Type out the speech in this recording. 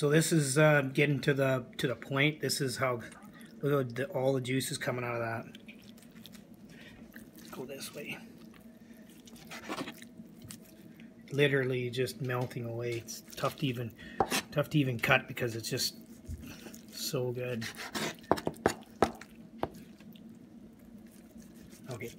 So this is uh, getting to the to the point. This is how look at the, all the juice is coming out of that. Go this way. Literally just melting away. It's tough to even tough to even cut because it's just so good. Okay.